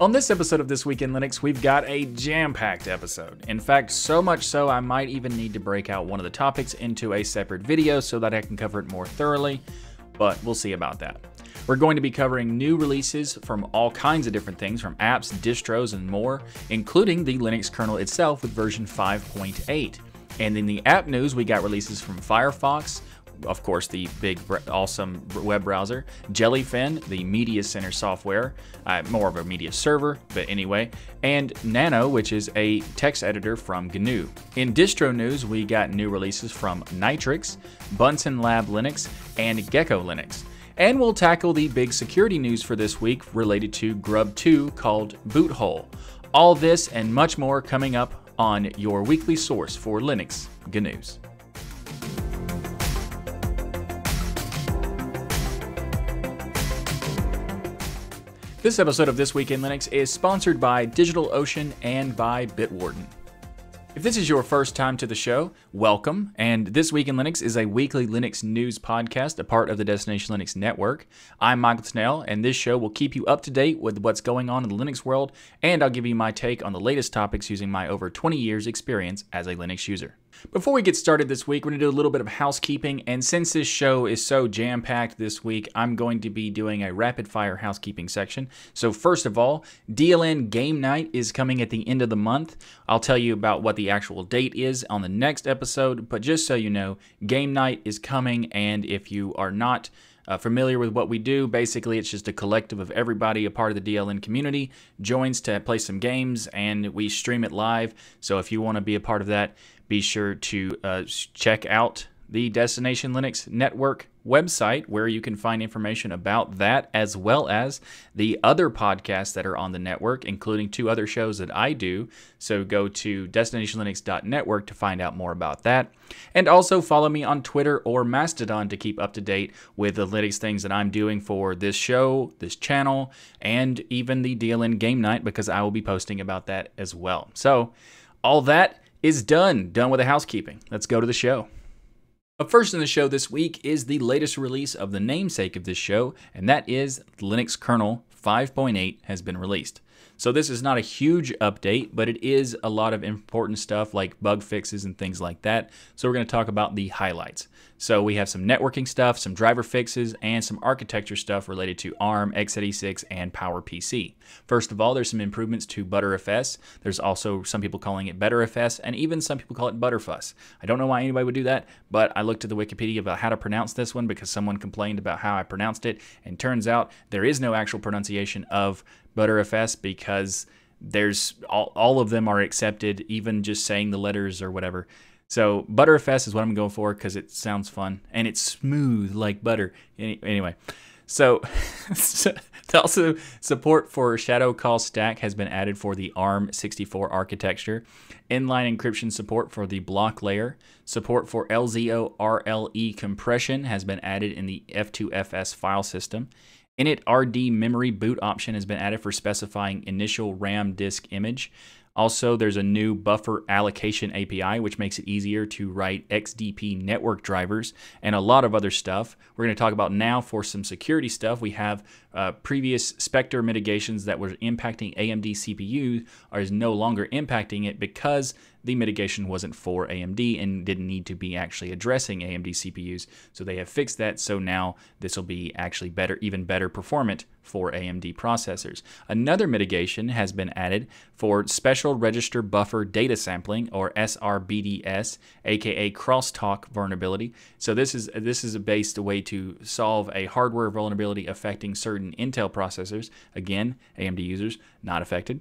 On this episode of This Week in Linux, we've got a jam packed episode. In fact, so much so I might even need to break out one of the topics into a separate video so that I can cover it more thoroughly, but we'll see about that. We're going to be covering new releases from all kinds of different things, from apps, distros, and more, including the Linux kernel itself with version 5.8. And in the app news, we got releases from Firefox, of course, the big, awesome web browser, Jellyfin, the media center software, uh, more of a media server, but anyway, and Nano, which is a text editor from GNU. In distro news, we got new releases from Nitrux, Bunsen Lab Linux, and Gecko Linux. And we'll tackle the big security news for this week related to Grub 2 called Boothole. All this and much more coming up on your weekly source for Linux GNews. This episode of This Week in Linux is sponsored by DigitalOcean and by Bitwarden. If this is your first time to the show, welcome. And This Week in Linux is a weekly Linux news podcast, a part of the Destination Linux network. I'm Michael Tunnell, and this show will keep you up to date with what's going on in the Linux world, and I'll give you my take on the latest topics using my over 20 years' experience as a Linux user. Before we get started this week, we're going to do a little bit of housekeeping. And since this show is so jam packed this week, I'm going to be doing a rapid fire housekeeping section. So, first of all, DLN Game Night is coming at the end of the month. I'll tell you about what the actual date is on the next episode. But just so you know, Game Night is coming. And if you are not uh, familiar with what we do, basically it's just a collective of everybody, a part of the DLN community, joins to play some games, and we stream it live. So if you want to be a part of that, be sure to uh, check out the Destination Linux Network website where you can find information about that as well as the other podcasts that are on the network, including two other shows that I do. So go to destinationlinux.network to find out more about that. And also follow me on Twitter or Mastodon to keep up to date with the Linux things that I'm doing for this show, this channel, and even the DLN game night because I will be posting about that as well. So, all that is done. Done with the housekeeping. Let's go to the show. But first in the show this week is the latest release of the namesake of this show, and that is Linux kernel 5.8 has been released. So this is not a huge update, but it is a lot of important stuff like bug fixes and things like that. So we're going to talk about the highlights. So we have some networking stuff, some driver fixes, and some architecture stuff related to ARM, x86, and PowerPC. First of all, there's some improvements to ButterFS. There's also some people calling it BetterFS, and even some people call it Butterfuss. I don't know why anybody would do that, but I looked at the Wikipedia about how to pronounce this one because someone complained about how I pronounced it, and turns out there is no actual pronunciation of ButterFS because there's all, all of them are accepted, even just saying the letters or whatever. So Butterfest is what I'm going for because it sounds fun and it's smooth like butter. Anyway, so also support for Shadow Call Stack has been added for the ARM64 architecture. Inline encryption support for the block layer. Support for LZO RLE compression has been added in the F2FS file system. Init RD memory boot option has been added for specifying initial RAM disk image. Also, there's a new buffer allocation API, which makes it easier to write XDP network drivers and a lot of other stuff. We're going to talk about now for some security stuff. We have uh, previous Spectre mitigations that were impacting AMD CPU are no longer impacting it because the mitigation wasn't for AMD and didn't need to be actually addressing AMD CPUs. So they have fixed that. So now this will be actually better, even better performant for AMD processors. Another mitigation has been added for special register buffer data sampling or SRBDS, aka crosstalk vulnerability. So this is this is a based way to solve a hardware vulnerability affecting certain Intel processors. Again, AMD users not affected.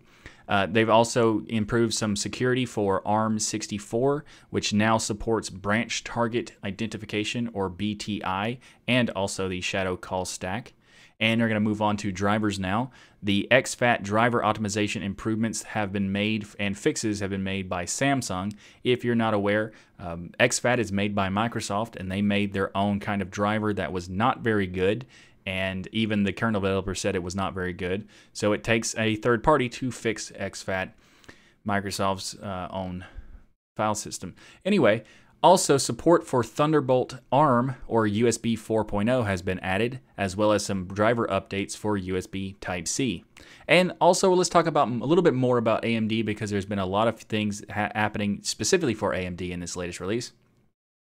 Uh, they've also improved some security for ARM64, which now supports branch target identification or BTI, and also the shadow call stack. And they're going to move on to drivers now. The exFAT driver optimization improvements have been made and fixes have been made by Samsung. If you're not aware, um, exFAT is made by Microsoft and they made their own kind of driver that was not very good and even the kernel developer said it was not very good. So it takes a third party to fix exFAT, Microsoft's uh, own file system. Anyway, Also, support for Thunderbolt ARM or USB 4.0 has been added, as well as some driver updates for USB Type C. And also, let's talk about a little bit more about AMD because there's been a lot of things ha- happening specifically for AMD in this latest release.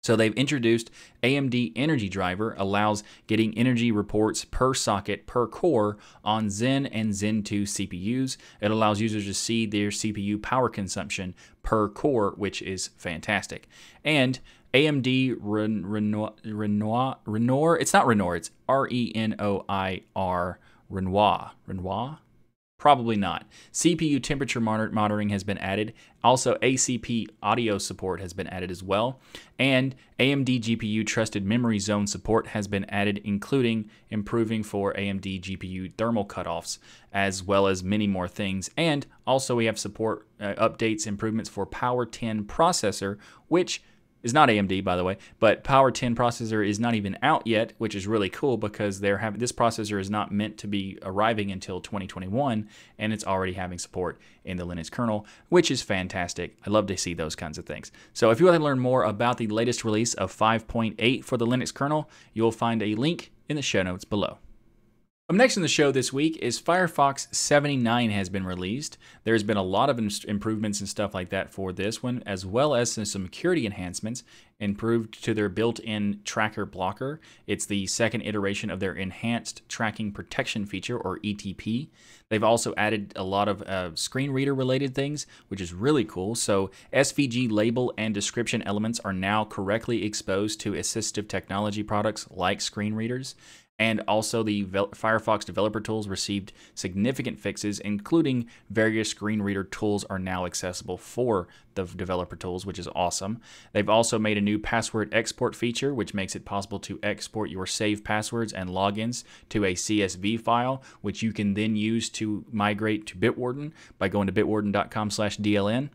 So they've introduced AMD Energy Driver allows getting energy reports per socket per core on Zen and Zen 2 CPUs. It allows users to see their CPU power consumption per core, which is fantastic. And AMD Renoir, Renoir, Renoir, it's not Renoir, it's R E N O I R Renoir. Renoir? Probably not. CPU temperature monitoring has been added. Also, ACP audio support has been added as well. And AMD GPU trusted memory zone support has been added, including improving for AMD GPU thermal cutoffs, as well as many more things. And also, we have support uh, updates, improvements for Power 10 processor, which is not AMD, by the way, but Power 10 processor is not even out yet, which is really cool because they're having this processor is not meant to be arriving until 2021, and it's already having support in the Linux kernel, which is fantastic. I love to see those kinds of things. So if you want to learn more about the latest release of 5.8 for the Linux kernel, you'll find a link in the show notes below. Up next in the show this week is Firefox 79 has been released. There's been a lot of improvements and stuff like that for this one, as well as some security enhancements improved to their built-in tracker blocker. It's the second iteration of their enhanced tracking protection feature, or ETP. They've also added a lot of uh, screen reader related things, which is really cool. So SVG label and description elements are now correctly exposed to assistive technology products like screen readers and also the Firefox developer tools received significant fixes, including various screen reader tools are now accessible for the developer tools, which is awesome. They've also made a new password export feature, which makes it possible to export your saved passwords and logins to a CSV file, which you can then use to migrate to Bitwarden by going to bitwarden.com/dln.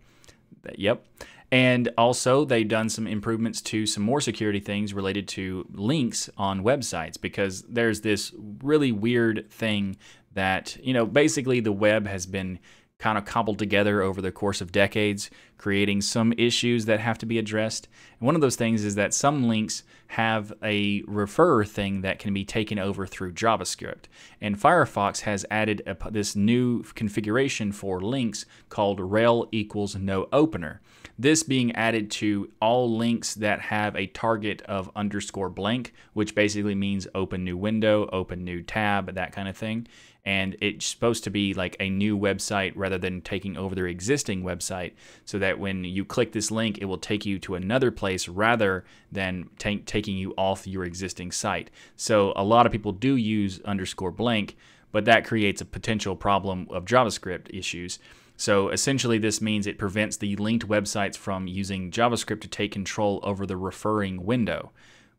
Yep. And also, they've done some improvements to some more security things related to links on websites because there's this really weird thing that, you know, basically the web has been kind of cobbled together over the course of decades, creating some issues that have to be addressed. And one of those things is that some links have a refer thing that can be taken over through JavaScript. And Firefox has added a, this new configuration for links called rel equals no opener. This being added to all links that have a target of underscore blank, which basically means open new window, open new tab, that kind of thing. And it's supposed to be like a new website rather than taking over their existing website so that when you click this link it will take you to another place rather than t- taking you off your existing site. So a lot of people do use underscore blank but that creates a potential problem of javascript issues so essentially, this means it prevents the linked websites from using JavaScript to take control over the referring window,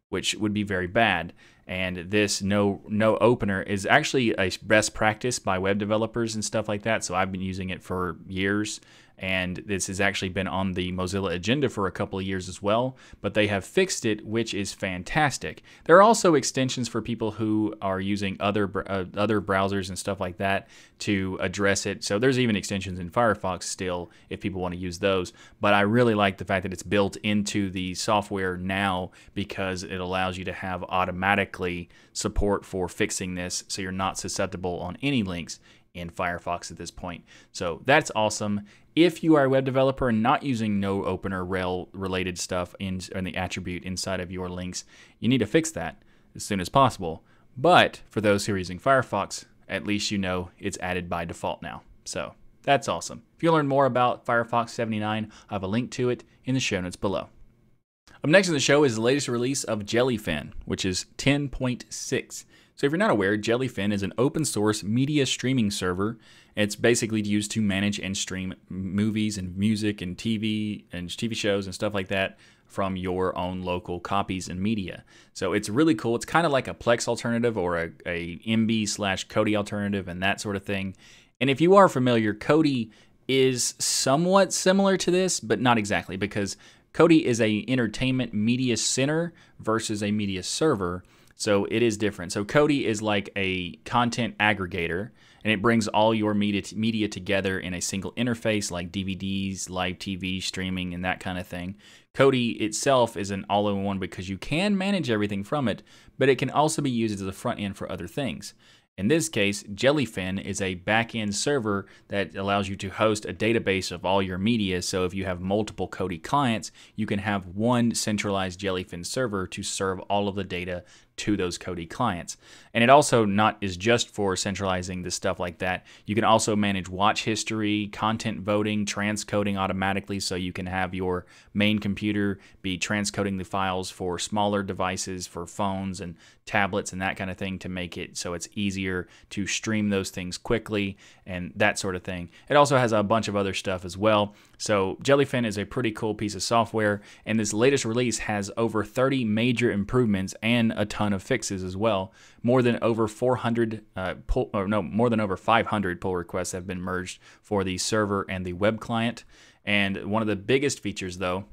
which would be very bad. And this no no opener is actually a best practice by web developers and stuff like that. So i've been using it for years and this has actually been on the Mozilla agenda for a couple of years as well, but they have fixed it, which is fantastic. There are also extensions for people who are using other uh, other browsers and stuff like that to address it. So there's even extensions in Firefox still if people want to use those, but I really like the fact that it's built into the software now because it allows you to have automatically support for fixing this so you're not susceptible on any links in Firefox at this point. So that's awesome. If you are a web developer and not using no opener rel related stuff in, in the attribute inside of your links, you need to fix that as soon as possible. But for those who are using Firefox, at least you know it's added by default now. So that's awesome. If you learn more about Firefox 79, I have a link to it in the show notes below. Up next in the show is the latest release of Jellyfin, which is 10.6. So if you're not aware, Jellyfin is an open source media streaming server. It's basically used to manage and stream movies and music and TV and TV shows and stuff like that from your own local copies and media. So it's really cool. It's kind of like a Plex alternative or a, a Emby slash Kodi alternative and that sort of thing. And if you are familiar, Kodi is somewhat similar to this, but not exactly because Kodi is a entertainment media center versus a media server. So it is different. So Kodi is like a content aggregator, and it brings all your media, media together in a single interface like DVDs, live TV, streaming, and that kind of thing. Kodi itself is an all in one because you can manage everything from it, but it can also be used as a front end for other things. In this case, Jellyfin is a back-end server that allows you to host a database of all your media. So if you have multiple Kodi clients, you can have one centralized Jellyfin server to serve all of the data to those Kodi clients. And it also not is just for centralizing the stuff like that. You can also manage watch history, content voting, transcoding automatically so you can have your main computer be transcoding the files for smaller devices for phones and tablets and that kind of thing to make it so it's easier to stream those things quickly and that sort of thing. It also has a bunch of other stuff as well. So Jellyfin is a pretty cool piece of software and this latest release has over 30 major improvements and a ton of fixes as well. More than over 400 uh, pull, or no, more than over 500 pull requests have been merged for the server and the web client. And one of the biggest features, though,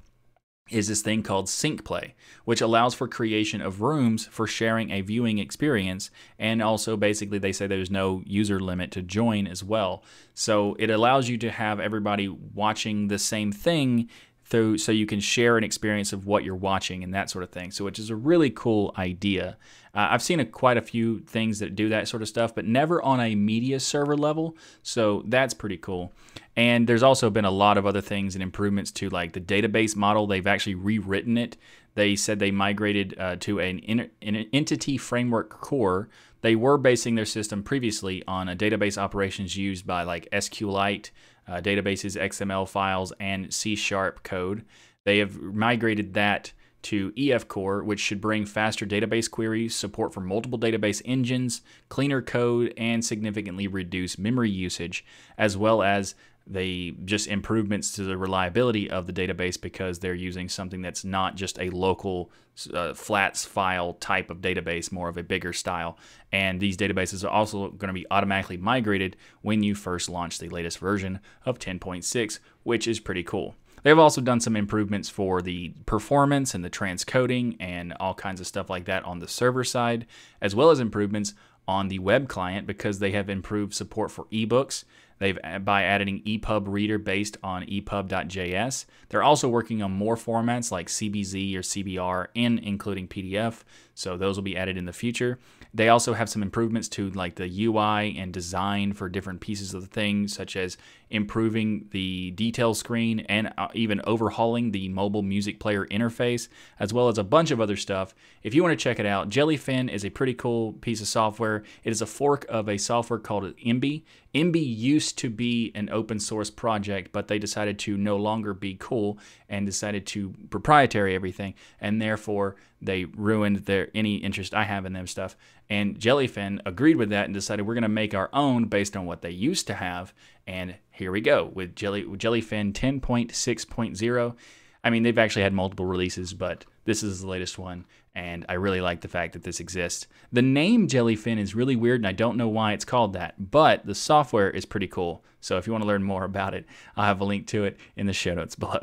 is this thing called Sync Play, which allows for creation of rooms for sharing a viewing experience. And also, basically, they say there's no user limit to join as well. So it allows you to have everybody watching the same thing through so you can share an experience of what you're watching and that sort of thing. So which is a really cool idea. Uh, I've seen a, quite a few things that do that sort of stuff, but never on a media server level. So that's pretty cool. And there's also been a lot of other things and improvements to like the database model. They've actually rewritten it. They said they migrated uh, to an, in, an entity framework core. They were basing their system previously on a database operations used by like SQLite, uh, databases, XML files, and C Sharp code. They have migrated that to EF Core, which should bring faster database queries, support for multiple database engines, cleaner code, and significantly reduce memory usage, as well as they just improvements to the reliability of the database because they're using something that's not just a local uh, flats file type of database, more of a bigger style. And these databases are also going to be automatically migrated when you first launch the latest version of 10.6, which is pretty cool. They've also done some improvements for the performance and the transcoding and all kinds of stuff like that on the server side, as well as improvements on the web client because they have improved support for ebooks They've by adding EPUB reader based on EPUB.js. They're also working on more formats like CBZ or CBR and including PDF. So those will be added in the future. They also have some improvements to like the UI and design for different pieces of the thing, such as improving the detail screen and uh, even overhauling the mobile music player interface, as well as a bunch of other stuff. If you want to check it out, Jellyfin is a pretty cool piece of software. It is a fork of a software called Emby. Emby used to be an open source project, but they decided to no longer be cool and decided to proprietary everything, and therefore they ruined their any interest I have in them stuff. And Jellyfin agreed with that and decided we're going to make our own based on what they used to have. And here we go with Jelly Jellyfin 10.6.0. I mean, they've actually had multiple releases, but this is the latest one, and I really like the fact that this exists. The name Jellyfin is really weird, and I don't know why it's called that, but the software is pretty cool. So if you want to learn more about it, I'll have a link to it in the show notes below.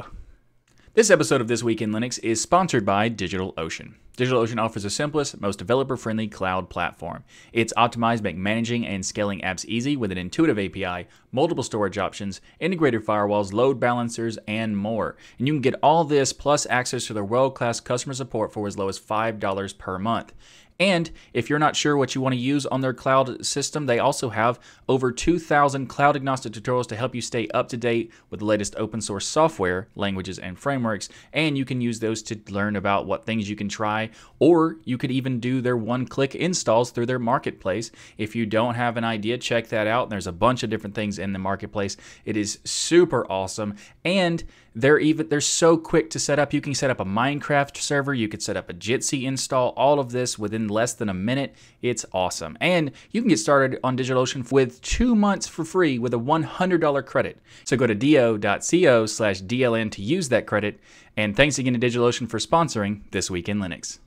This episode of This Week in Linux is sponsored by DigitalOcean. DigitalOcean offers the simplest, most developer friendly cloud platform. It's optimized to make managing and scaling apps easy with an intuitive API, multiple storage options, integrated firewalls, load balancers, and more. And you can get all this plus access to their world class customer support for as low as $5 per month. And if you're not sure what you want to use on their cloud system, they also have over 2,000 cloud agnostic tutorials to help you stay up to date with the latest open source software, languages, and frameworks. And you can use those to learn about what things you can try, or you could even do their one click installs through their marketplace. If you don't have an idea, check that out. There's a bunch of different things in the marketplace. It is super awesome. And they're even they're so quick to set up. You can set up a Minecraft server, you could set up a Jitsi install, all of this within less than a minute. It's awesome. And you can get started on DigitalOcean with two months for free with a $100 credit. So go to do.co slash DLN to use that credit. And thanks again to DigitalOcean for sponsoring This Week in Linux.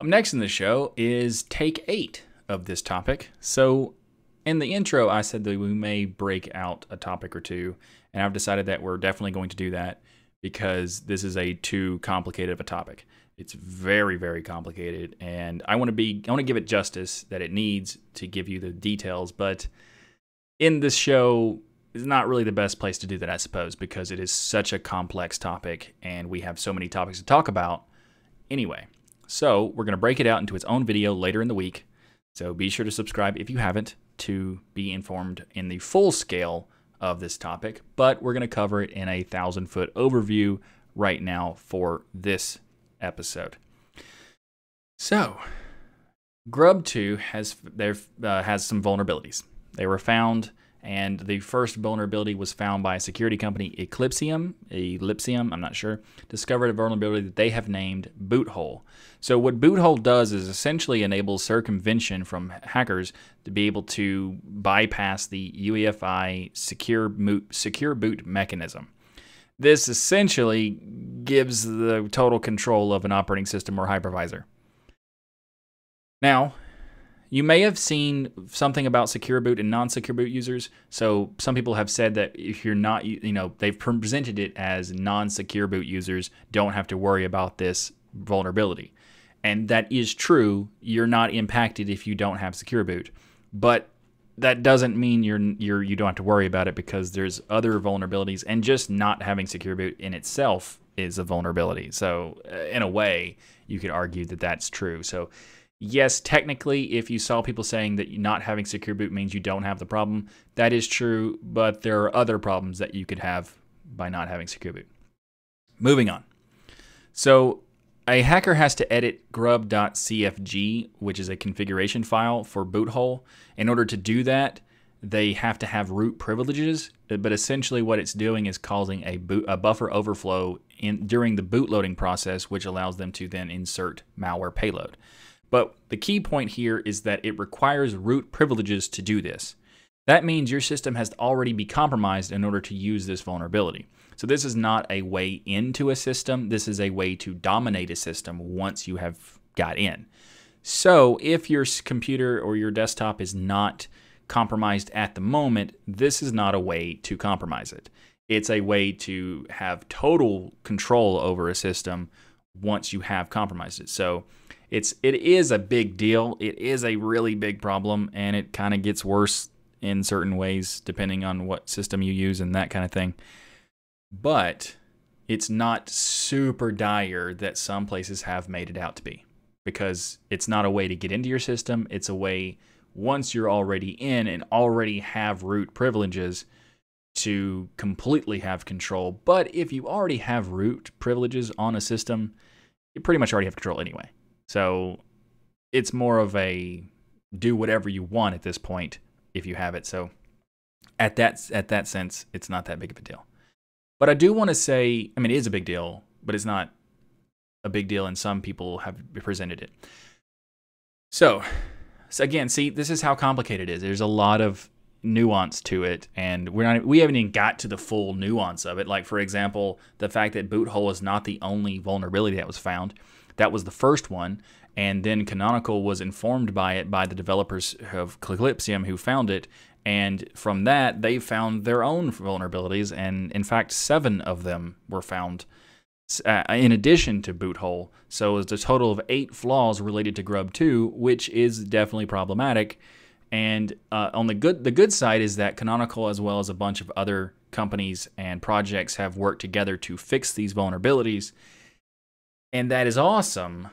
Up next in the show is take eight of this topic. So in the intro, I said that we may break out a topic or two and I've decided that we're definitely going to do that because this is a too complicated of a topic. It's very, very complicated, and I want to be I want to give it justice that it needs to give you the details, but in this show is not really the best place to do that, I suppose, because it is such a complex topic and we have so many topics to talk about. Anyway, so we're going to break it out into its own video later in the week. So be sure to subscribe if you haven't to be informed in the full scale of this topic, but we're going to cover it in a thousand foot overview right now for this episode. So, Grub 2 has uh, has some vulnerabilities. They were found, and the first vulnerability was found by a security company, Eclypsium. Ellipsium, I'm not sure, discovered a vulnerability that they have named Boothole. So what Boothole does is essentially enables circumvention from hackers to be able to bypass the UEFI secure secure boot mechanism. This essentially gives the total control of an operating system or hypervisor. Now, you may have seen something about secure boot and non-secure boot users. So some people have said that if you're not, you know, they've presented it as non-secure boot users don't have to worry about this vulnerability. And that is true. You're not impacted if you don't have secure boot. But that doesn't mean you're you're you don't have to worry about it because there's other vulnerabilities and just not having secure boot in itself is a vulnerability. So uh, in a way, you could argue that that's true. So yes, technically, if you saw people saying that not having secure boot means you don't have the problem, that is true, but there are other problems that you could have by not having secure boot. Moving on. So, a hacker has to edit grub.cfg, which is a configuration file for boothole. In order to do that, they have to have root privileges, but essentially what it's doing is causing a, boot, a buffer overflow in, during the bootloading process, which allows them to then insert malware payload. But the key point here is that it requires root privileges to do this. That means your system has already be compromised in order to use this vulnerability. So this is not a way into a system. This is a way to dominate a system once you have got in. So if your computer or your desktop is not compromised at the moment, this is not a way to compromise it. It's a way to have total control over a system once you have compromised it. So it's it is a big deal. It is a really big problem, and it kind of gets worse in certain ways depending on what system you use and that kind of thing. But it's not super dire that some places have made it out to be because it's not a way to get into your system. It's a way once you're already in and already have root privileges to completely have control. But if you already have root privileges on a system, you pretty much already have control anyway. So it's more of a do whatever you want at this point if you have it. So at that at that sense, it's not that big of a deal. But I do want to say, I mean, it is a big deal, but it's not a big deal, and some people have presented it. So, so again, see, this is how complicated it is. There's a lot of nuance to it, and we're not we haven't even got to the full nuance of it. Like for example, the fact that boot hole is not the only vulnerability that was found. That was the first one, and then Canonical was informed by it by the developers of Eclypsium who found it, and from that they found their own vulnerabilities, and in fact seven of them were found uh, in addition to Boothole. So it's a total of eight flaws related to Grub 2, which is definitely problematic. And uh, on the good, the good side is that Canonical, as well as a bunch of other companies and projects, have worked together to fix these vulnerabilities and that is awesome.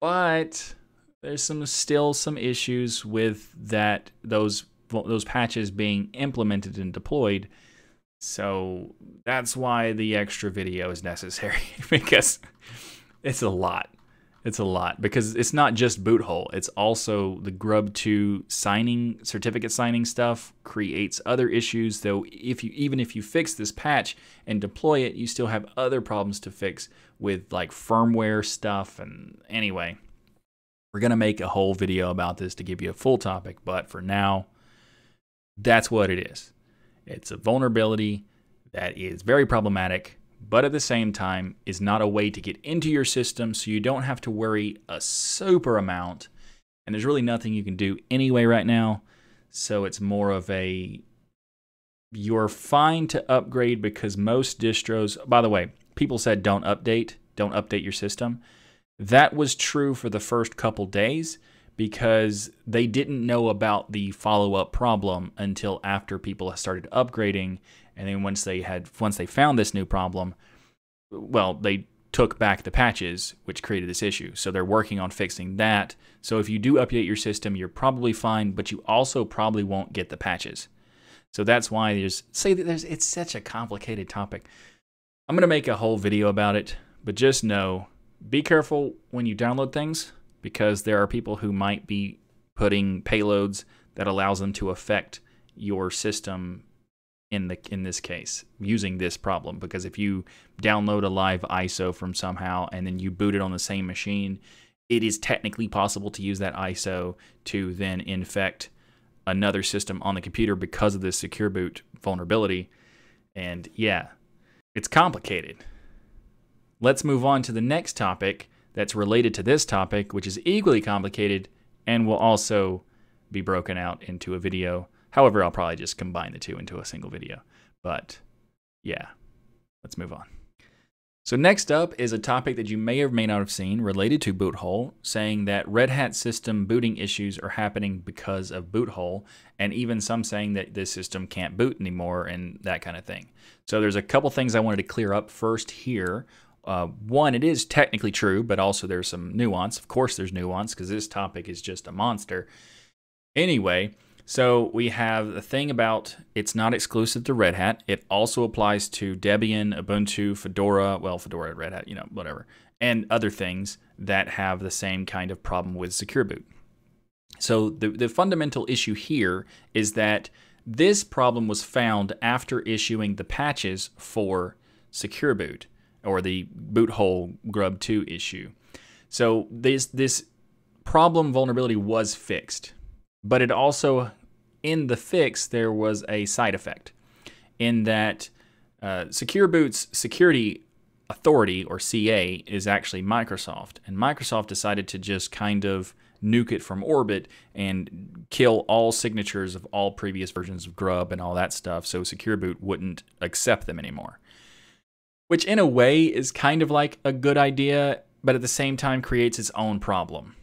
But there's some still some issues with that those those patches being implemented and deployed. So that's why the extra video is necessary because it's a lot. It's a lot because it's not just boot hole. It's also the Grub2 signing certificate signing stuff creates other issues. Though if you even if you fix this patch and deploy it, you still have other problems to fix with like firmware stuff. And anyway, we're gonna make a whole video about this to give you a full topic. But for now, that's what it is. It's a vulnerability that is very problematic but at the same time is not a way to get into your system so you don't have to worry a super amount. And there's really nothing you can do anyway right now. So it's more of a you're fine to upgrade because most distros, by the way, people said don't update, don't update your system. That was true for the first couple days, because they didn't know about the follow-up problem until after people started upgrading. And then once they had once they found this new problem well they took back the patches which created this issue. So they're working on fixing that. So if you do update your system you're probably fine but you also probably won't get the patches. So that's why there's say that there's it's such a complicated topic i'm going to make a whole video about it but just know be careful when you download things because there are people who might be putting payloads that allows them to affect your system in the in this case using this problem. Because if you download a live ISO from somehow and then you boot it on the same machine it is technically possible to use that ISO to then infect another system on the computer because of this secure boot vulnerability. And yeah it's complicated let's move on to the next topic that's related to this topic, which is equally complicated and will also be broken out into a video. However, I'll probably just combine the two into a single video. But yeah, let's move on. So next up is a topic that you may or may not have seen related to Boothole, saying that Red Hat system booting issues are happening because of Boothole, and even some saying that this system can't boot anymore and that kind of thing. So there's a couple things I wanted to clear up first here uh, one, it is technically true, but also there's some nuance. Of course, there's nuance because this topic is just a monster. Anyway, so we have the thing about it's not exclusive to Red Hat. It also applies to Debian, Ubuntu, Fedora, well, Fedora, Red Hat, you know, whatever, and other things that have the same kind of problem with Secure Boot. So the, the fundamental issue here is that this problem was found after issuing the patches for Secure Boot or the boot hole grub 2 issue. So this this problem vulnerability was fixed, but it also in the fix there was a side effect in that uh, Secure Boot's security authority or CA is actually Microsoft, and Microsoft decided to just kind of nuke it from orbit and kill all signatures of all previous versions of Grub and all that stuff, so Secure Boot wouldn't accept them anymore which in a way is kind of like a good idea, but at the same time creates its own problem.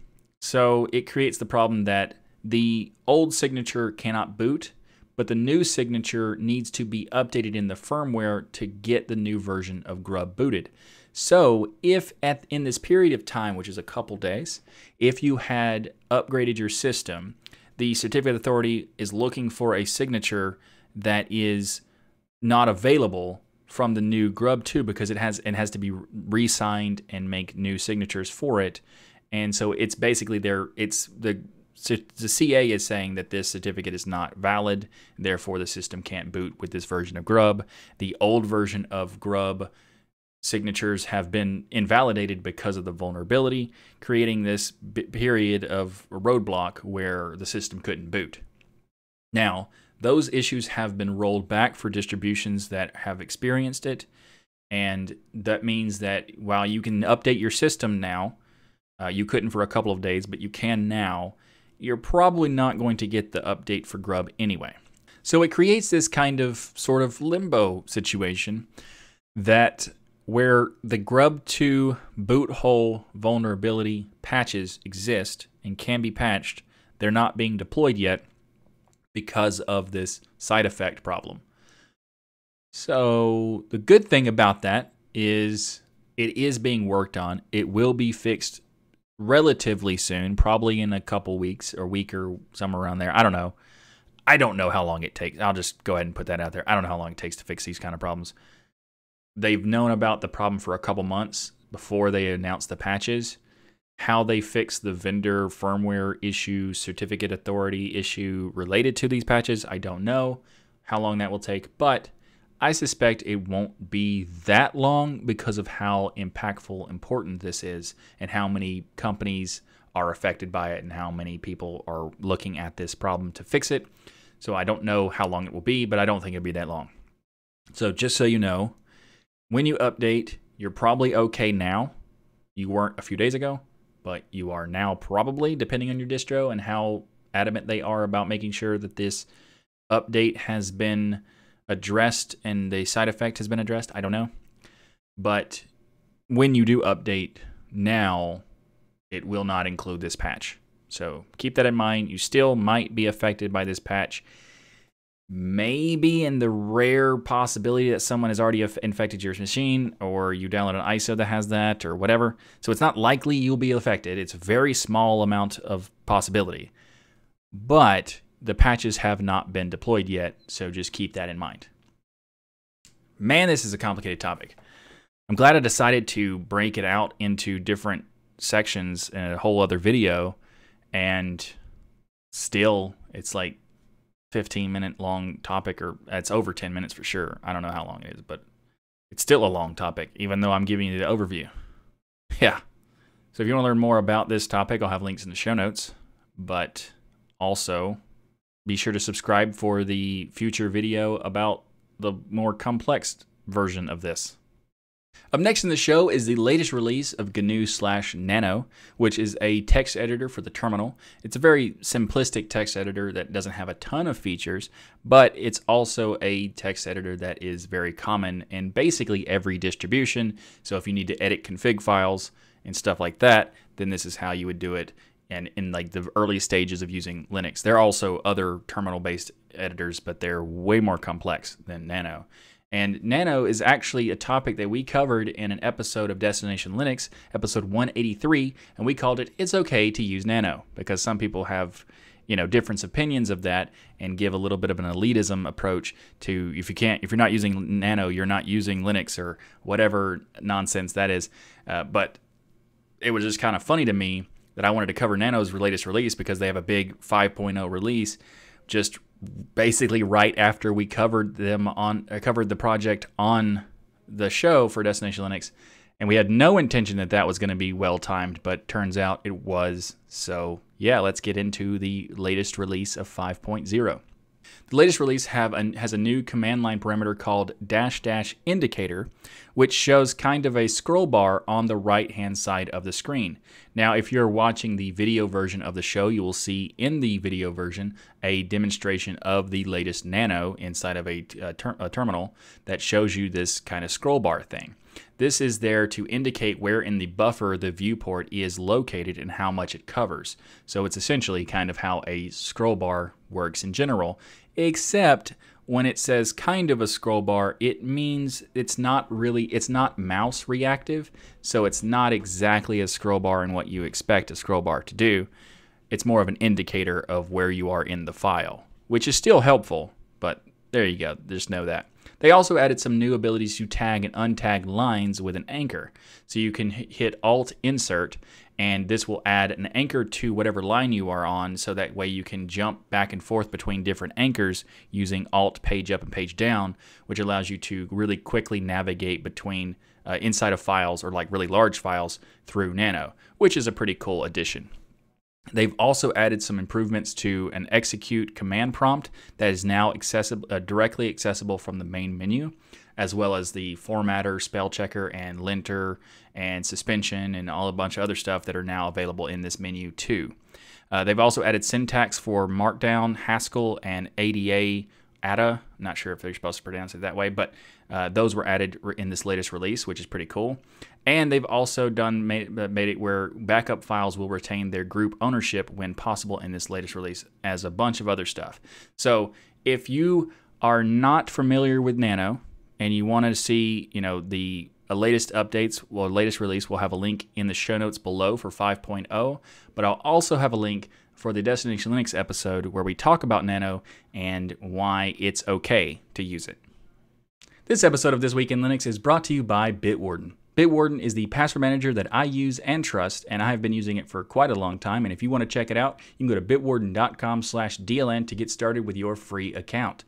So it creates the problem that the old signature cannot boot, but the new signature needs to be updated in the firmware to get the new version of Grub booted. So if at in this period of time, which is a couple days, if you had upgraded your system, the certificate authority is looking for a signature that is not available from the new Grub 2 because it has it has to be re-signed and make new signatures for it. And so it's basically there it's the the CA is saying that this certificate is not valid, therefore the system can't boot with this version of Grub. The old version of Grub signatures have been invalidated because of the vulnerability, creating this period of roadblock where the system couldn't boot. Now, those issues have been rolled back for distributions that have experienced it. And that means that while you can update your system now, uh, you couldn't for a couple of days, but you can now, you're probably not going to get the update for Grub anyway. So it creates this kind of sort of limbo situation that where the Grub 2 boot hole vulnerability patches exist and can be patched, they're not being deployed yet because of this side effect problem. So, the good thing about that is it is being worked on. It will be fixed relatively soon, probably in a couple weeks or week or somewhere around there. I don't know. I don't know how long it takes. I'll just go ahead and put that out there. I don't know how long it takes to fix these kind of problems. They've known about the problem for a couple months before they announced the patches how they fix the vendor firmware issue, certificate authority issue related to these patches, I don't know how long that will take, but I suspect it won't be that long because of how impactful, important this is, and how many companies are affected by it, and how many people are looking at this problem to fix it. So I don't know how long it will be, but I don't think it'll be that long. So just so you know, when you update, you're probably okay now. You weren't a few days ago but you are now probably, depending on your distro and how adamant they are about making sure that this update has been addressed and the side effect has been addressed. I don't know. But when you do update now, it will not include this patch. So keep that in mind. You still might be affected by this patch. Maybe in the rare possibility that someone has already infected your machine, or you download an ISO that has that, or whatever. So it's not likely you'll be affected. It's a very small amount of possibility. But the patches have not been deployed yet, so just keep that in mind. Man, this is a complicated topic. I'm glad I decided to break it out into different sections in a whole other video, and still, it's like 15 minute long topic, or it's over 10 minutes for sure. I don't know how long it is, but it's still a long topic, even though I'm giving you the overview. Yeah. So if you want to learn more about this topic, I'll have links in the show notes. But also, be sure to subscribe for the future video about the more complex version of this. Up next in the show is the latest release of GNU slash Nano, which is a text editor for the terminal. It's a very simplistic text editor that doesn't have a ton of features, but it's also a text editor that is very common in basically every distribution. So if you need to edit config files and stuff like that, then this is how you would do it and in like the early stages of using Linux. There are also other terminal-based editors, but they're way more complex than Nano. And Nano is actually a topic that we covered in an episode of Destination Linux, episode 183, and we called it "It's Okay to Use Nano" because some people have, you know, different opinions of that and give a little bit of an elitism approach to if you can't, if you're not using Nano, you're not using Linux or whatever nonsense that is. Uh, but it was just kind of funny to me that I wanted to cover Nano's latest release because they have a big 5.0 release just basically right after we covered them on uh, covered the project on the show for Destination Linux. And we had no intention that that was going to be well timed but turns out it was. So yeah let's get into the latest release of 5.0 the latest release has a new command line parameter called dash dash indicator, which shows kind of a scroll bar on the right hand side of the screen. Now, if you're watching the video version of the show, you will see in the video version a demonstration of the latest Nano inside of a, ter a terminal that shows you this kind of scroll bar thing. This is there to indicate where in the buffer the viewport is located and how much it covers. So it's essentially kind of how a scroll bar works in general, except when it says kind of a scroll bar, it means it's not really, it's not mouse reactive, so it's not exactly a scroll bar in what you expect a scroll bar to do. It's more of an indicator of where you are in the file, which is still helpful, but there you go, just know that. They also added some new abilities to tag and untag lines with an anchor. So you can hit Alt Insert and this will add an anchor to whatever line you are on so that way you can jump back and forth between different anchors using Alt page up and page down, which allows you to really quickly navigate between uh, inside of files or like really large files through Nano, which is a pretty cool addition. They've also added some improvements to an execute command prompt that is now accessible, uh, directly accessible from the main menu, as well as the formatter, spell checker, and linter, and suspension, and all a bunch of other stuff that are now available in this menu too. Uh, they've also added syntax for Markdown, Haskell, and ADA I'm not sure if they're supposed to pronounce it that way, but uh, those were added in this latest release, which is pretty cool. And they've also done made, uh, made it where backup files will retain their group ownership when possible in this latest release, as a bunch of other stuff. So if you are not familiar with Nano and you want to see, you know, the uh, latest updates, well, latest release, we'll have a link in the show notes below for 5.0, but I'll also have a link for the Destination Linux episode where we talk about Nano and why it's okay to use it. This episode of This Week in Linux is brought to you by Bitwarden. Bitwarden is the password manager that I use and trust, and I have been using it for quite a long time. And if you want to check it out, you can go to bitwarden.com/dln to get started with your free account.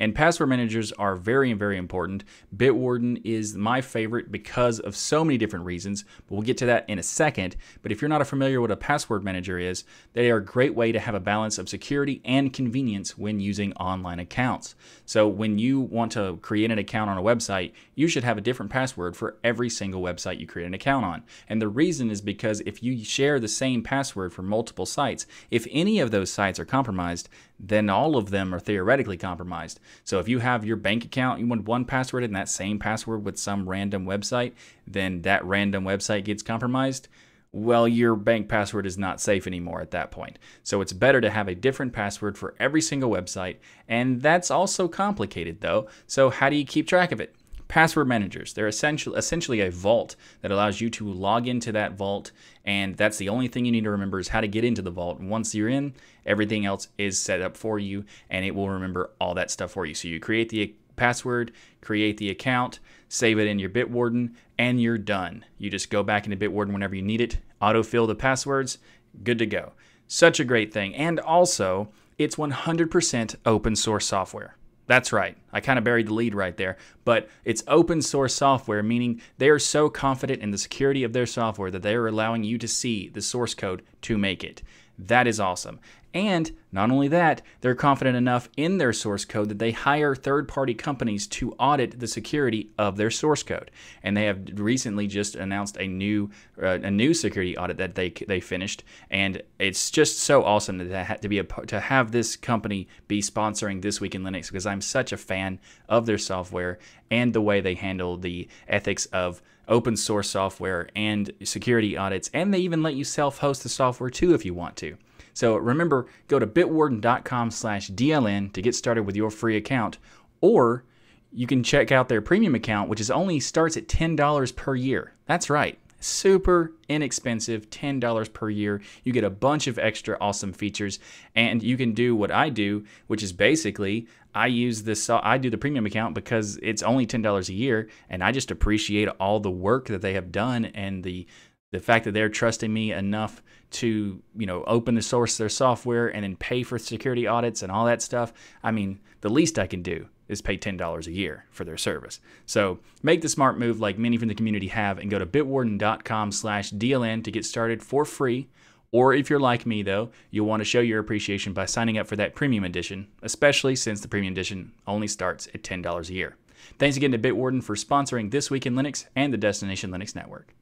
And password managers are very, very important. Bitwarden is my favorite because of so many different reasons, but we'll get to that in a second. But if you're not familiar with what a password manager is, they are a great way to have a balance of security and convenience when using online accounts. So when you want to create an account on a website, you should have a different password for every single website you create an account on. And the reason is because if you share the same password for multiple sites, if any of those sites are compromised, then all of them are theoretically compromised. So if you have your bank account, you want one password and that same password with some random website, then that random website gets compromised. well, your bank password is not safe anymore at that point. So it's better to have a different password for every single website, and that's also complicated though. So how do you keep track of it? Password managers. They're essentially essentially a vault that allows you to log into that vault, and that's the only thing you need to remember is how to get into the vault. Once you're in, everything else is set up for you, and it will remember all that stuff for you. So you create the password, create the account, save it in your Bitwarden, and you're done. You just go back into Bitwarden whenever you need it, autofill the passwords, good to go. Such a great thing. And also, it's 100% open source software. That's right. I kind of buried the lead right there. But it's open source software, meaning they are so confident in the security of their software that they are allowing you to see the source code to make it. That is awesome. And not only that, they're confident enough in their source code that they hire third party companies to audit the security of their source code. And they have recently just announced a new uh, a new security audit that they they finished. And it's just so awesome to, to be a, to have this company be sponsoring This Week in Linux because I'm such a fan of their software and the way they handle the ethics of open source software and security audits. And they even let you self host the software too if you want to. So remember, go to bitwarden.com slash DLN to get started with your free account, or you can check out their premium account, which is only starts at $10 per year. That's right. Super inexpensive, $10 per year. You get a bunch of extra awesome features, and you can do what I do, which is basically I use this. I do the premium account because it's only ten dollars a year, and I just appreciate all the work that they have done and the the fact that they're trusting me enough to you know open the source their software and then pay for security audits and all that stuff i mean the least i can do is pay $10 a year for their service. So make the smart move like many from the community have and go to bitwarden.com slash dln to get started for free. Or if you're like me though you'll want to show your appreciation by signing up for that premium edition especially since the premium edition only starts at $10 a year. Thanks again to bitwarden for sponsoring this week in linux and the destination linux network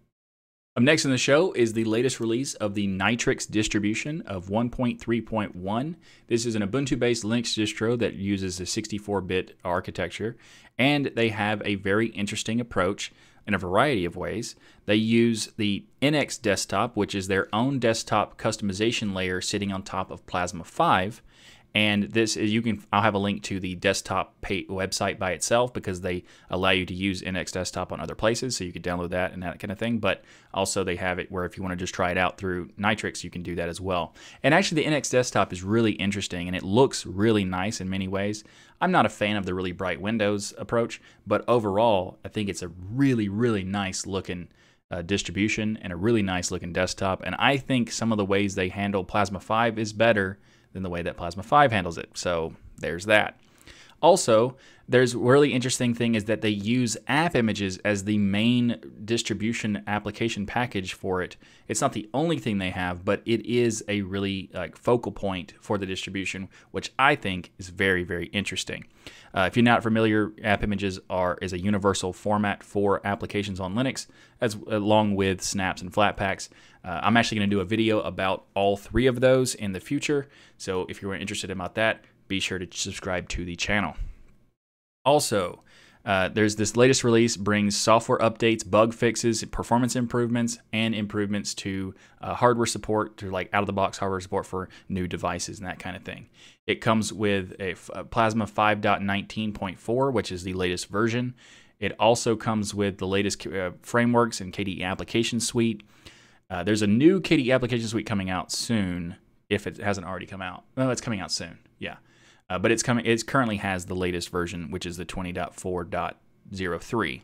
up next in the show is the latest release of the Nitrux distribution of 1.3.1. This is an Ubuntu based Linux distro that uses a 64 bit architecture, and they have a very interesting approach in a variety of ways. They use the NX desktop, which is their own desktop customization layer sitting on top of Plasma 5, and this is you can I'll have a link to the desktop pay, website by itself because they allow you to use NX Desktop on other places, so you can download that and that kind of thing. But also they have it where if you want to just try it out through Nitrux, you can do that as well. And actually, the NX Desktop is really interesting and it looks really nice in many ways. I'm not a fan of the really bright Windows approach, but overall, I think it's a really really nice looking. Uh, distribution and a really nice looking desktop. And I think some of the ways they handle Plasma 5 is better than the way that Plasma 5 handles it. So there's that. Also, there's really interesting thing is that they use app images as the main distribution application package for it. It's not the only thing they have, but it is a really like focal point for the distribution, which I think is very very interesting. Uh, if you're not familiar, app images are is a universal format for applications on Linux, as along with snaps and flatpaks. Uh, I'm actually going to do a video about all three of those in the future. So if you're interested about that, be sure to subscribe to the channel. Also, uh, there's this latest release brings software updates, bug fixes, performance improvements, and improvements to uh, hardware support, to like out of the box hardware support for new devices and that kind of thing. It comes with a, Plasma 5.19.4, which is the latest version. It also comes with the latest uh, frameworks and KDE application suite. Uh, there's a new KDE application suite coming out soon, if it hasn't already come out. Well, it's coming out soon. Yeah. Uh, but it's coming. It currently has the latest version, which is the 20.4.03.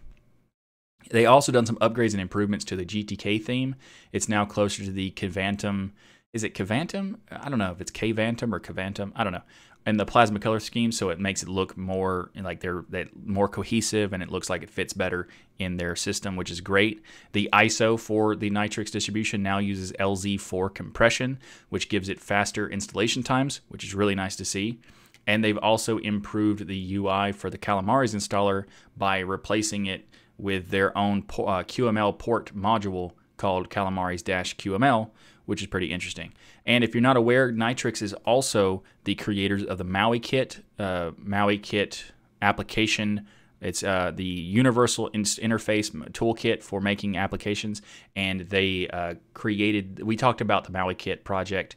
They also done some upgrades and improvements to the GTK theme. It's now closer to the Kvantum. Is it Kvantum? I don't know if it's Kvantum or Kvantum. I don't know. And the plasma color scheme, so it makes it look more like they're, they're more cohesive, and it looks like it fits better in their system, which is great. The ISO for the Nitrux distribution now uses LZ4 compression, which gives it faster installation times, which is really nice to see. And they've also improved the UI for the Calamares installer by replacing it with their own uh, QML port module called Calamares-QML, which is pretty interesting. And if you're not aware, Nitrux is also the creators of the Maui Kit, uh, Maui Kit application It's uh, the Universal Interface Toolkit for making applications, and they uh, created. We talked about the Maui Kit project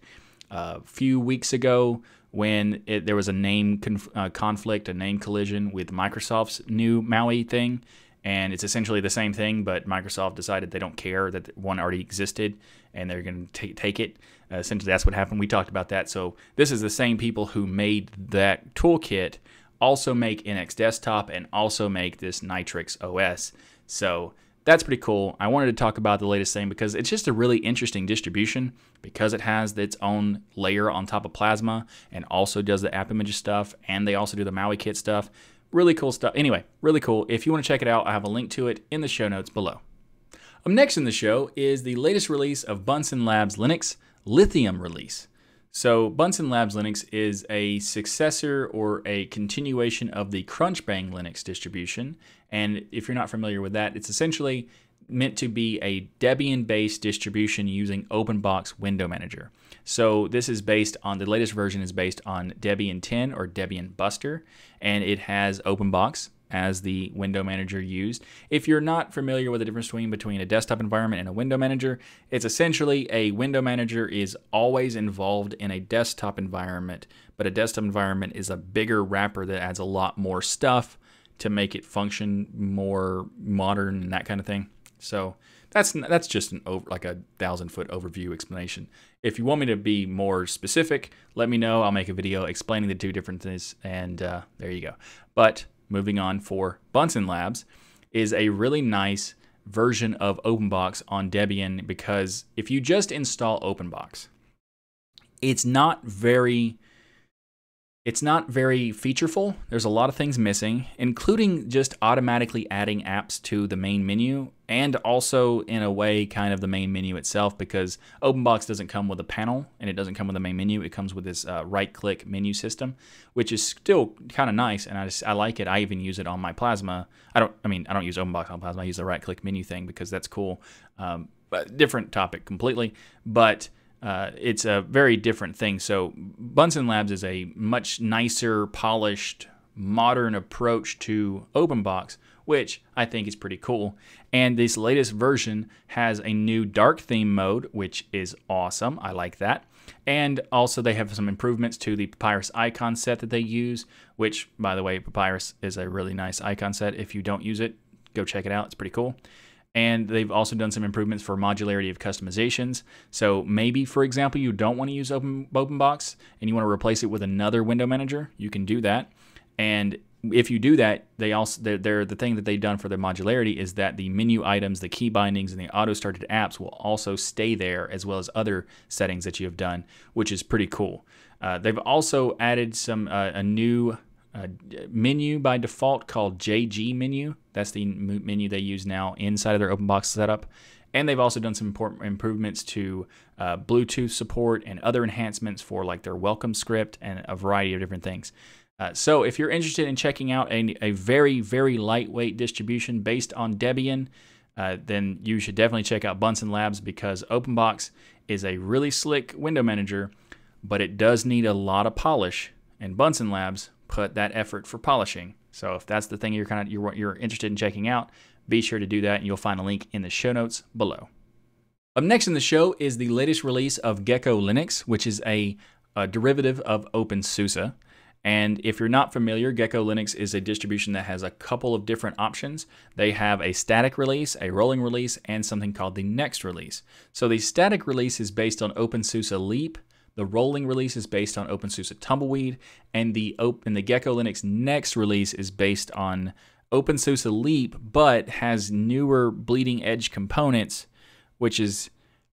a few weeks ago when it, there was a name conf- uh, conflict, a name collision with Microsoft's new Maui thing. And it's essentially the same thing, but Microsoft decided they don't care that one already existed and they're going to take it. Uh, essentially, that's what happened. We talked about that. So, this is the same people who made that toolkit also make NX Desktop and also make this Nitrux OS. So, that's pretty cool. I wanted to talk about the latest thing because it's just a really interesting distribution because it has its own layer on top of Plasma and also does the app image stuff and they also do the Maui kit stuff. Really cool stuff. Anyway, really cool. If you want to check it out, I have a link to it in the show notes below. Up next in the show is the latest release of Bunsen Labs Linux Lithium release. So, Bunsen Labs Linux is a successor or a continuation of the Crunchbang Linux distribution. And if you're not familiar with that, it's essentially meant to be a Debian based distribution using OpenBox Window Manager. So, this is based on the latest version is based on Debian 10 or Debian Buster, and it has OpenBox as the window manager used. If you're not familiar with the difference between between a desktop environment and a window manager, it's essentially a window manager is always involved in a desktop environment, but a desktop environment is a bigger wrapper that adds a lot more stuff to make it function more modern and that kind of thing. So that's that's just an over, like a thousand foot overview explanation. If you want me to be more specific, let me know. I'll make a video explaining the two differences, and uh, there you go. But moving on for Bunsen Labs, is a really nice version of OpenBox on Debian because if you just install OpenBox, it's not very it's not very featureful. There's a lot of things missing, including just automatically adding apps to the main menu and also, in a way, kind of the main menu itself because OpenBox doesn't come with a panel and it doesn't come with a main menu. It comes with this uh, right click menu system, which is still kind of nice and I, just, I like it. I even use it on my Plasma. I don't, I mean, I don't use OpenBox on Plasma. I use the right click menu thing because that's cool. Um, but different topic completely. But uh, it's a very different thing. So Bunsen Labs is a much nicer, polished, modern approach to OpenBox, which I think is pretty cool. And this latest version has a new dark theme mode, which is awesome. I like that. And also, they have some improvements to the Papirus icon set that they use, which, by the way, Papirus is a really nice icon set. If you don't use it, go check it out. It's pretty cool. And they've also done some improvements for modularity of customizations. So maybe, for example, you don't want to use Open, OpenBox and you want to replace it with another window manager, you can do that. And if you do that, they also they're, they're, the thing that they've done for their modularity is that the menu items, the key bindings, and the auto started apps will also stay there as well as other settings that you have done, which is pretty cool. Uh, they've also added some uh, a new uh, menu by default called JG menu. That's the menu they use now inside of their OpenBox setup. And they've also done some important improvements to uh, Bluetooth support and other enhancements for like their welcome script and a variety of different things. Uh, so if you're interested in checking out a, a very, very lightweight distribution based on Debian, uh, then you should definitely check out Bunsen Labs because OpenBox is a really slick window manager, but it does need a lot of polish. And Bunsen Labs put that effort for polishing. So if that's the thing you're kind of you're, you're interested in checking out, be sure to do that, and you'll find a link in the show notes below. Up next in the show is the latest release of Gecko Linux, which is a, a derivative of OpenSUSE. And if you're not familiar, Gecko Linux is a distribution that has a couple of different options. They have a static release, a rolling release, and something called the next release. So the static release is based on OpenSUSE Leap, the rolling release is based on OpenSUSE Tumbleweed, and the Open the Gecko Linux next release is based on OpenSUSE Leap, but has newer bleeding edge components, which is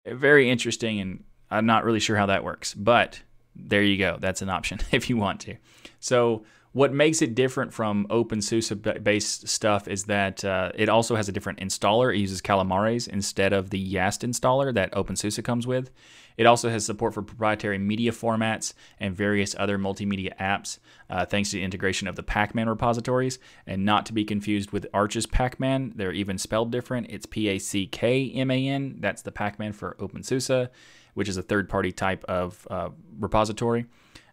very interesting, and I'm not really sure how that works. But there you go. That's an option if you want to. So what makes it different from OpenSUSE based stuff is that uh, it also has a different installer. It uses Calamares instead of the Yast installer that OpenSUSE comes with. It also has support for proprietary media formats and various other multimedia apps, uh, thanks to the integration of the Packman repositories, and not to be confused with Arch's Pacman. They're even spelled different. It's P A C K M A N. That's the Packman for OpenSUSE, which is a third party type of uh, repository.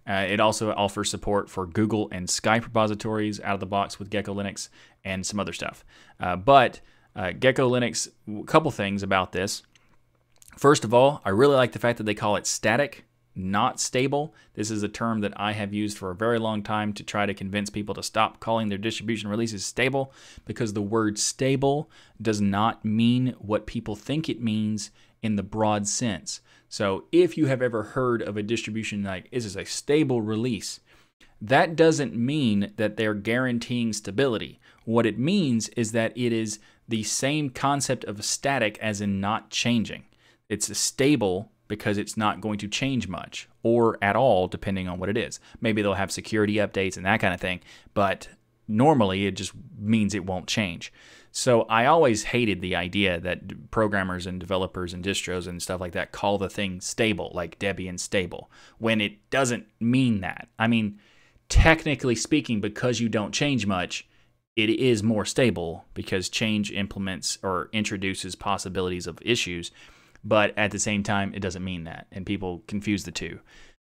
Uh, it also offers support for Google and Skype repositories out of the box with Gecko Linux and some other stuff. Uh, but uh, Gecko Linux, a couple things about this. First of all, I really like the fact that they call it static, not stable. This is a term that I have used for a very long time to try to convince people to stop calling their distribution releases stable because the word stable does not mean what people think it means in the broad sense. So if you have ever heard of a distribution like this is a stable release, that doesn't mean that they're guaranteeing stability. What it means is that it is the same concept of static as in not changing. It's stable because it's not going to change much or at all, depending on what it is. Maybe they'll have security updates and that kind of thing, but normally it just means it won't change. So I always hated the idea that programmers and developers and distros and stuff like that call the thing stable, like Debian stable, when it doesn't mean that. I mean, technically speaking, because you don't change much, it is more stable because change implements or introduces possibilities of issues. But at the same time, it doesn't mean that. And people confuse the two.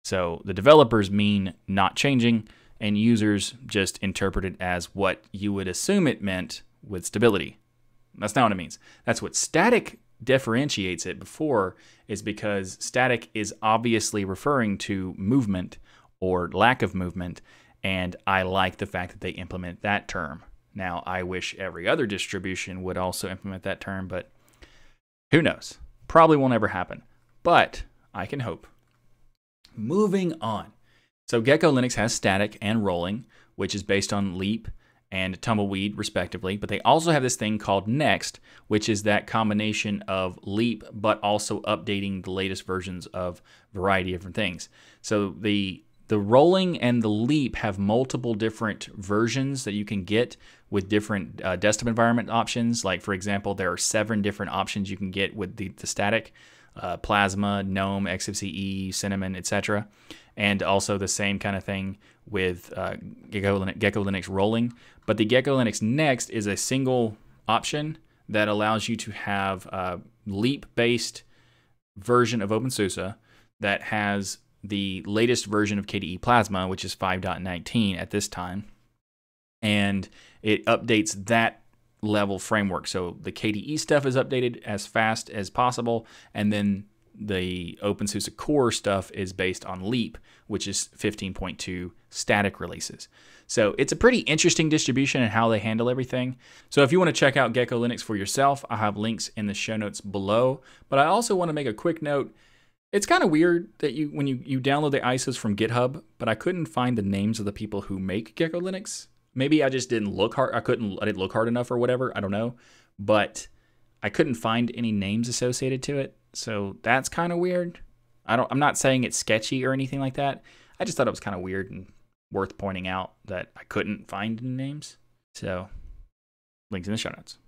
So the developers mean not changing, and users just interpret it as what you would assume it meant with stability. That's not what it means. That's what static differentiates it before is because static is obviously referring to movement or lack of movement and I like the fact that they implement that term. Now, I wish every other distribution would also implement that term, but who knows? Probably won't ever happen, but I can hope. Moving on. So, Gecko Linux has static and rolling, which is based on Leap and Tumbleweed, respectively. But they also have this thing called Next, which is that combination of Leap, but also updating the latest versions of variety of different things. So the the rolling and the leap have multiple different versions that you can get with different uh, desktop environment options. Like, for example, there are seven different options you can get with the, the static uh, Plasma, GNOME, XFCE, Cinnamon, etc. And also the same kind of thing with uh, Gecko, Linux, Gecko Linux rolling. But the Gecko Linux Next is a single option that allows you to have a leap based version of OpenSUSE that has the latest version of KDE Plasma, which is 5.19 at this time, and it updates that level framework. So the KDE stuff is updated as fast as possible, and then the OpenSUSE core stuff is based on Leap, which is 15.2 static releases. So it's a pretty interesting distribution and how they handle everything. So if you want to check out Gecko Linux for yourself, I have links in the show notes below. But I also want to make a quick note it's kind of weird that you when you, you download the ISOs from GitHub, but I couldn't find the names of the people who make Gecko Linux. Maybe I just didn't look hard. I couldn't. I didn't look hard enough or whatever. I don't know, but I couldn't find any names associated to it. So that's kind of weird. I don't. I'm not saying it's sketchy or anything like that. I just thought it was kind of weird and worth pointing out that I couldn't find any names. So links in the show notes.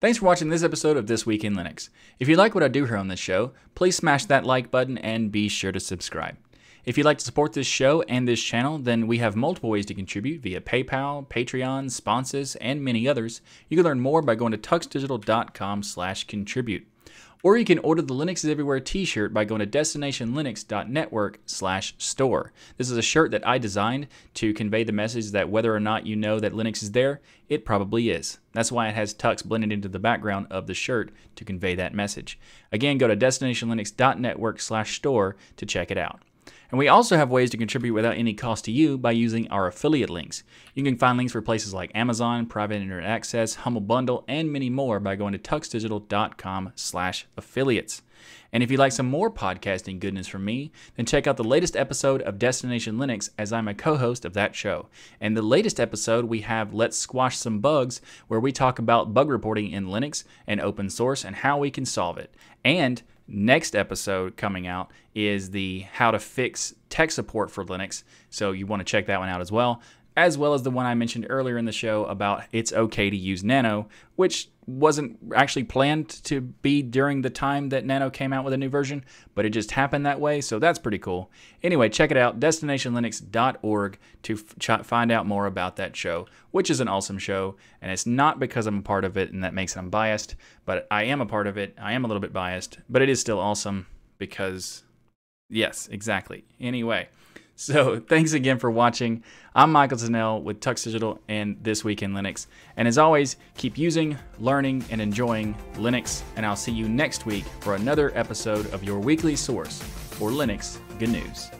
Thanks for watching this episode of This Week in Linux. If you like what I do here on this show, please smash that like button and be sure to subscribe. If you'd like to support this show and this channel, then we have multiple ways to contribute via PayPal, Patreon, sponsors, and many others. You can learn more by going to tuxdigital.com slash contribute. Or you can order the Linux is Everywhere t-shirt by going to destinationlinux.network slash store. This is a shirt that I designed to convey the message that whether or not you know that Linux is there, it probably is. That's why it has Tux blended into the background of the shirt to convey that message. Again, go to destinationlinux.network slash store to check it out. And we also have ways to contribute without any cost to you by using our affiliate links. You can find links for places like Amazon, Private Internet Access, Humble Bundle, and many more by going to tuxdigital.com slash affiliates. And if you'd like some more podcasting goodness from me, then check out the latest episode of Destination Linux as I'm a co-host of that show. And the latest episode we have Let's Squash Some Bugs, where we talk about bug reporting in Linux and open source and how we can solve it. And next episode coming out is the how to fix tech support for Linux. So you want to check that one out as well, as well as the one I mentioned earlier in the show about it's okay to use Nano, which wasn't actually planned to be during the time that Nano came out with a new version, but it just happened that way, so that's pretty cool. Anyway, check it out, destinationlinux.org to find out more about that show, which is an awesome show, and it's not because I'm a part of it and that makes it unbiased, but I am a part of it. I am a little bit biased, but it is still awesome because, yes, exactly. Anyway, So thanks again for watching. I'm Michael Tunnell with Tux Digital and This Week in Linux. And as always, keep using, learning, and enjoying Linux. And I'll see you next week for another episode of your weekly source for Linux GNews.